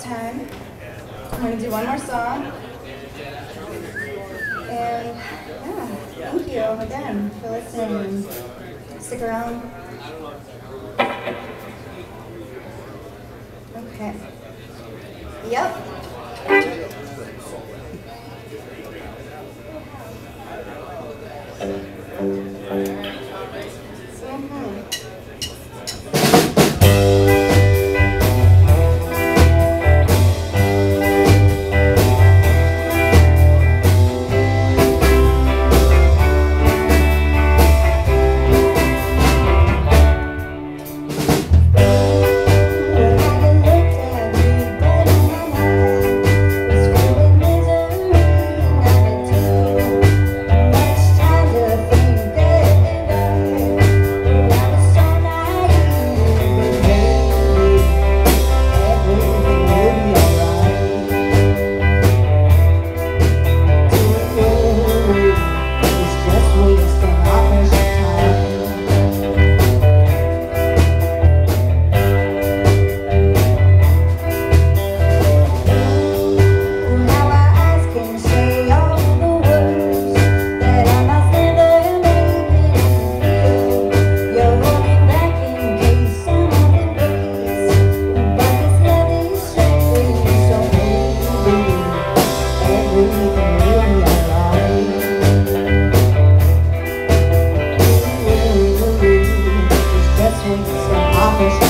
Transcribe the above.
time. I'm gonna do one more song. And yeah, thank you again for listening. Stick around. Okay. Yep. With